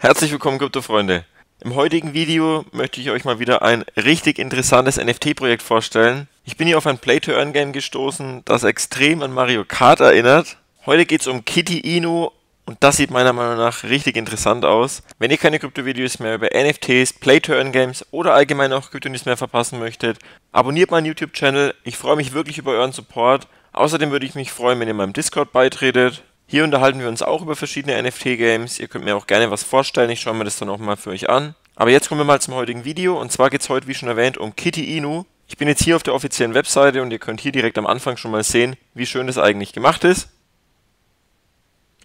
Herzlich willkommen Krypto-Freunde. Im heutigen Video möchte ich euch mal wieder ein richtig interessantes NFT-Projekt vorstellen. Ich bin hier auf ein Play-to-Earn-Game gestoßen, das extrem an Mario Kart erinnert. Heute geht es um Kitty Inu und das sieht meiner Meinung nach richtig interessant aus. Wenn ihr keine Krypto-Videos mehr über NFTs, Play-to-Earn-Games oder allgemein auch Krypto-News mehr verpassen möchtet, abonniert meinen YouTube-Channel. Ich freue mich wirklich über euren Support. Außerdem würde ich mich freuen, wenn ihr meinem Discord beitretet. Hier unterhalten wir uns auch über verschiedene NFT-Games. Ihr könnt mir auch gerne was vorstellen, ich schaue mir das dann auch mal für euch an. Aber jetzt kommen wir mal zum heutigen Video und zwar geht es heute, wie schon erwähnt, um Kitty Inu. Ich bin jetzt hier auf der offiziellen Webseite und ihr könnt hier direkt am Anfang schon mal sehen, wie schön das eigentlich gemacht ist.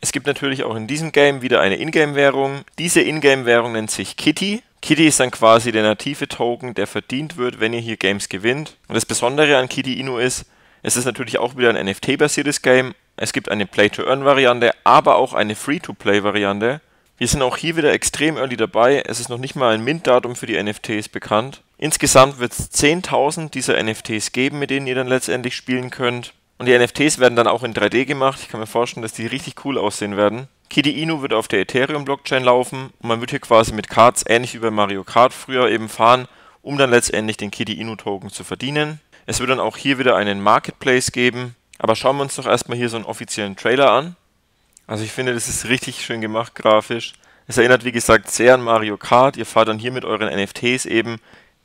Es gibt natürlich auch in diesem Game wieder eine Ingame-Währung. Diese Ingame-Währung nennt sich Kitty. Kitty ist dann quasi der native Token, der verdient wird, wenn ihr hier Games gewinnt. Und das Besondere an Kitty Inu ist, es ist natürlich auch wieder ein NFT-basiertes Game es gibt eine Play-to-Earn-Variante, aber auch eine Free-to-Play-Variante. Wir sind auch hier wieder extrem early dabei. Es ist noch nicht mal ein Mint-Datum für die NFTs bekannt. Insgesamt wird es 10.000 dieser NFTs geben, mit denen ihr dann letztendlich spielen könnt. Und die NFTs werden dann auch in 3D gemacht. Ich kann mir vorstellen, dass die richtig cool aussehen werden. Kitty Inu wird auf der Ethereum-Blockchain laufen und man wird hier quasi mit Cards ähnlich wie bei Mario Kart früher eben fahren, um dann letztendlich den Kitty Inu-Token zu verdienen. Es wird dann auch hier wieder einen Marketplace geben, aber schauen wir uns doch erstmal hier so einen offiziellen Trailer an. Also ich finde, das ist richtig schön gemacht grafisch. Es erinnert wie gesagt sehr an Mario Kart. Ihr fahrt dann hier mit euren NFTs eben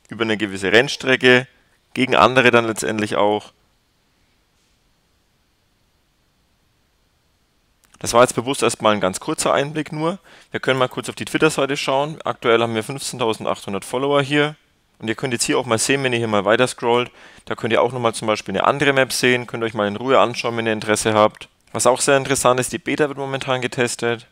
über eine gewisse Rennstrecke, gegen andere dann letztendlich auch. Das war jetzt bewusst erstmal ein ganz kurzer Einblick nur. Wir können mal kurz auf die Twitter-Seite schauen. Aktuell haben wir 15.800 Follower hier. Und ihr könnt jetzt hier auch mal sehen, wenn ihr hier mal weiter scrollt, da könnt ihr auch nochmal zum Beispiel eine andere Map sehen, könnt euch mal in Ruhe anschauen, wenn ihr Interesse habt. Was auch sehr interessant ist, die Beta wird momentan getestet.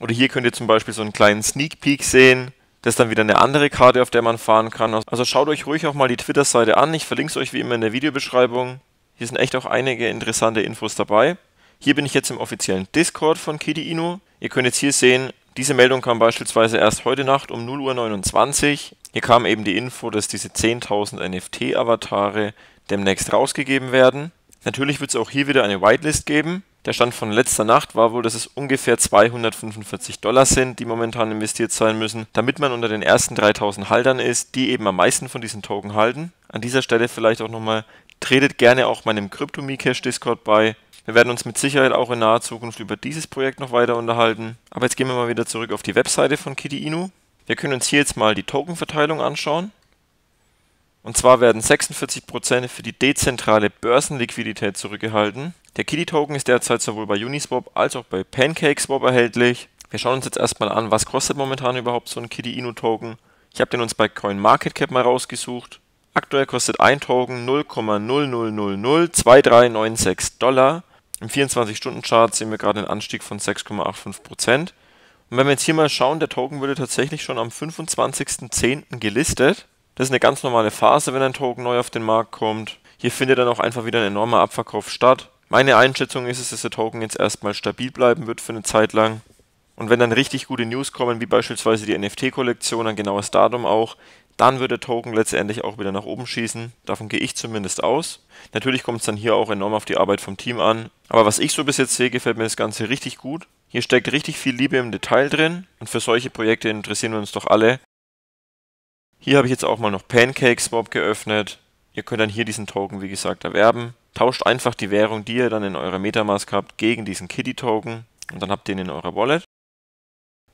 Oder hier könnt ihr zum Beispiel so einen kleinen Sneak Peek sehen. Das ist dann wieder eine andere Karte, auf der man fahren kann. Also schaut euch ruhig auch mal die Twitter-Seite an. Ich verlinke es euch wie immer in der Videobeschreibung. Hier sind echt auch einige interessante Infos dabei. Hier bin ich jetzt im offiziellen Discord von Kidi Inu. Ihr könnt jetzt hier sehen, diese Meldung kam beispielsweise erst heute Nacht um 0.29 Uhr. Hier kam eben die Info, dass diese 10.000 NFT-Avatare demnächst rausgegeben werden. Natürlich wird es auch hier wieder eine Whitelist geben. Der Stand von letzter Nacht war wohl, dass es ungefähr 245 Dollar sind, die momentan investiert sein müssen, damit man unter den ersten 3000 Haltern ist, die eben am meisten von diesen Token halten. An dieser Stelle vielleicht auch nochmal, tretet gerne auch meinem CryptoMeCash Discord bei. Wir werden uns mit Sicherheit auch in naher Zukunft über dieses Projekt noch weiter unterhalten. Aber jetzt gehen wir mal wieder zurück auf die Webseite von Kitty Inu. Wir können uns hier jetzt mal die Tokenverteilung anschauen. Und zwar werden 46% für die dezentrale Börsenliquidität zurückgehalten. Der Kitty-Token ist derzeit sowohl bei Uniswap als auch bei PancakeSwap erhältlich. Wir schauen uns jetzt erstmal an, was kostet momentan überhaupt so ein Kitty Inu Token. Ich habe den uns bei CoinMarketCap mal rausgesucht. Aktuell kostet ein Token 0,0002396 Dollar. Im 24-Stunden-Chart sehen wir gerade einen Anstieg von 6,85%. Und wenn wir jetzt hier mal schauen, der Token wurde tatsächlich schon am 25.10. gelistet. Das ist eine ganz normale Phase, wenn ein Token neu auf den Markt kommt. Hier findet dann auch einfach wieder ein enormer Abverkauf statt. Meine Einschätzung ist es, dass der Token jetzt erstmal stabil bleiben wird für eine Zeit lang. Und wenn dann richtig gute News kommen, wie beispielsweise die NFT-Kollektion, ein genaues Datum auch, dann wird der Token letztendlich auch wieder nach oben schießen. Davon gehe ich zumindest aus. Natürlich kommt es dann hier auch enorm auf die Arbeit vom Team an. Aber was ich so bis jetzt sehe, gefällt mir das Ganze richtig gut. Hier steckt richtig viel Liebe im Detail drin und für solche Projekte interessieren wir uns doch alle. Hier habe ich jetzt auch mal noch PancakeSwap geöffnet. Ihr könnt dann hier diesen Token, wie gesagt, erwerben. Tauscht einfach die Währung, die ihr dann in eurer Metamask habt, gegen diesen Kitty-Token und dann habt ihr ihn in eurer Wallet.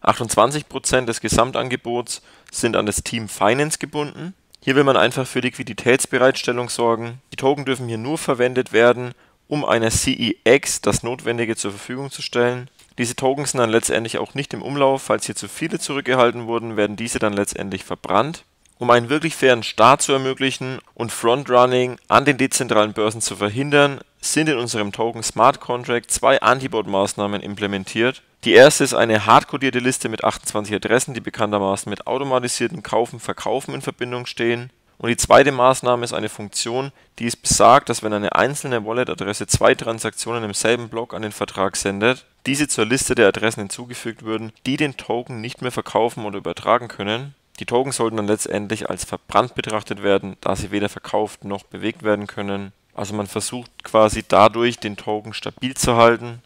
28% des Gesamtangebots sind an das Team Finance gebunden. Hier will man einfach für Liquiditätsbereitstellung sorgen. Die Token dürfen hier nur verwendet werden, um einer CEX das Notwendige zur Verfügung zu stellen. Diese Tokens sind dann letztendlich auch nicht im Umlauf. Falls hier zu viele zurückgehalten wurden, werden diese dann letztendlich verbrannt. Um einen wirklich fairen Start zu ermöglichen und Frontrunning an den dezentralen Börsen zu verhindern, sind in unserem Token Smart Contract zwei Antibot-Maßnahmen implementiert. Die erste ist eine hardcodierte Liste mit 28 Adressen, die bekanntermaßen mit automatisierten Kaufen, Verkaufen in Verbindung stehen. Und die zweite Maßnahme ist eine Funktion, die es besagt, dass wenn eine einzelne Wallet-Adresse zwei Transaktionen im selben Block an den Vertrag sendet, diese zur Liste der Adressen hinzugefügt würden, die den Token nicht mehr verkaufen oder übertragen können. Die Token sollten dann letztendlich als verbrannt betrachtet werden, da sie weder verkauft noch bewegt werden können. Also man versucht quasi dadurch den Token stabil zu halten.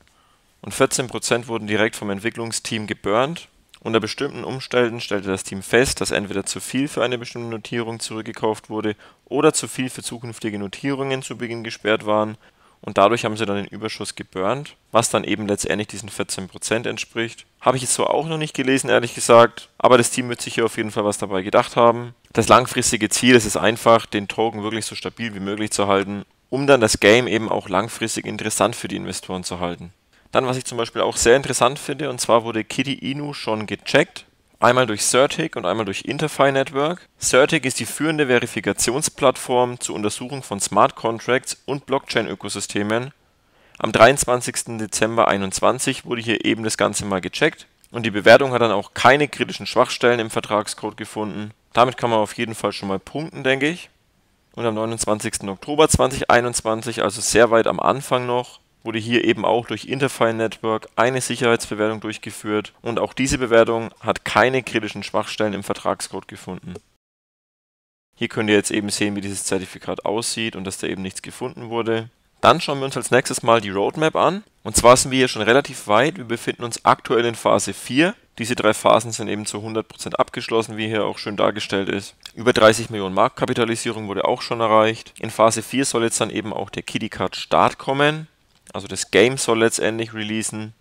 Und 14% wurden direkt vom Entwicklungsteam geburnt Unter bestimmten Umständen stellte das Team fest, dass entweder zu viel für eine bestimmte Notierung zurückgekauft wurde oder zu viel für zukünftige Notierungen zu Beginn gesperrt waren und dadurch haben sie dann den Überschuss geburnt, was dann eben letztendlich diesen 14% entspricht. Habe ich jetzt so auch noch nicht gelesen, ehrlich gesagt, aber das Team wird sicher auf jeden Fall was dabei gedacht haben. Das langfristige Ziel ist es einfach, den Token wirklich so stabil wie möglich zu halten, um dann das Game eben auch langfristig interessant für die Investoren zu halten. Dann, was ich zum Beispiel auch sehr interessant finde, und zwar wurde Kitty Inu schon gecheckt. Einmal durch Certic und einmal durch Interfi Network. Certic ist die führende Verifikationsplattform zur Untersuchung von Smart Contracts und Blockchain-Ökosystemen. Am 23. Dezember 2021 wurde hier eben das Ganze mal gecheckt und die Bewertung hat dann auch keine kritischen Schwachstellen im Vertragscode gefunden. Damit kann man auf jeden Fall schon mal punkten, denke ich. Und am 29. Oktober 2021, also sehr weit am Anfang noch, wurde hier eben auch durch Interfile Network eine Sicherheitsbewertung durchgeführt und auch diese Bewertung hat keine kritischen Schwachstellen im Vertragscode gefunden. Hier könnt ihr jetzt eben sehen, wie dieses Zertifikat aussieht und dass da eben nichts gefunden wurde. Dann schauen wir uns als nächstes mal die Roadmap an. Und zwar sind wir hier schon relativ weit. Wir befinden uns aktuell in Phase 4. Diese drei Phasen sind eben zu 100% abgeschlossen, wie hier auch schön dargestellt ist. Über 30 Millionen Marktkapitalisierung wurde auch schon erreicht. In Phase 4 soll jetzt dann eben auch der KittyCard Start kommen. Also das Game soll letztendlich releasen.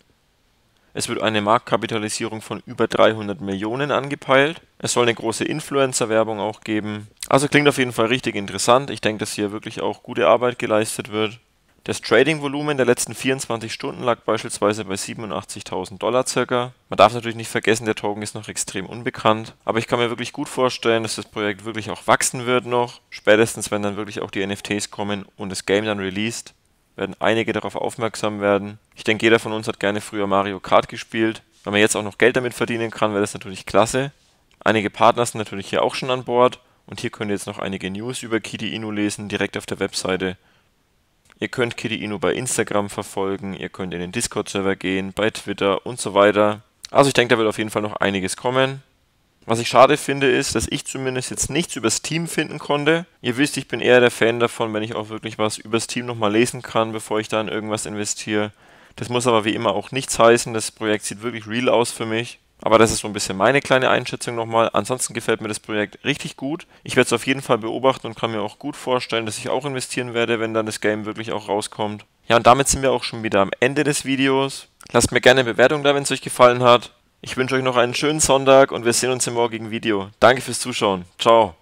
Es wird eine Marktkapitalisierung von über 300 Millionen angepeilt. Es soll eine große Influencer-Werbung auch geben. Also klingt auf jeden Fall richtig interessant. Ich denke, dass hier wirklich auch gute Arbeit geleistet wird. Das Trading-Volumen der letzten 24 Stunden lag beispielsweise bei 87.000 Dollar circa. Man darf natürlich nicht vergessen, der Token ist noch extrem unbekannt. Aber ich kann mir wirklich gut vorstellen, dass das Projekt wirklich auch wachsen wird noch. Spätestens, wenn dann wirklich auch die NFTs kommen und das Game dann released werden einige darauf aufmerksam werden. Ich denke, jeder von uns hat gerne früher Mario Kart gespielt. Wenn man jetzt auch noch Geld damit verdienen kann, wäre das natürlich klasse. Einige Partner sind natürlich hier auch schon an Bord. Und hier könnt ihr jetzt noch einige News über Kitty Inu lesen, direkt auf der Webseite. Ihr könnt Kitty Inu bei Instagram verfolgen, ihr könnt in den Discord-Server gehen, bei Twitter und so weiter. Also ich denke, da wird auf jeden Fall noch einiges kommen. Was ich schade finde, ist, dass ich zumindest jetzt nichts übers Team finden konnte. Ihr wisst, ich bin eher der Fan davon, wenn ich auch wirklich was übers Team nochmal lesen kann, bevor ich da in irgendwas investiere. Das muss aber wie immer auch nichts heißen. Das Projekt sieht wirklich real aus für mich. Aber das ist so ein bisschen meine kleine Einschätzung nochmal. Ansonsten gefällt mir das Projekt richtig gut. Ich werde es auf jeden Fall beobachten und kann mir auch gut vorstellen, dass ich auch investieren werde, wenn dann das Game wirklich auch rauskommt. Ja, und damit sind wir auch schon wieder am Ende des Videos. Lasst mir gerne eine Bewertung da, wenn es euch gefallen hat. Ich wünsche euch noch einen schönen Sonntag und wir sehen uns im morgigen Video. Danke fürs Zuschauen. Ciao.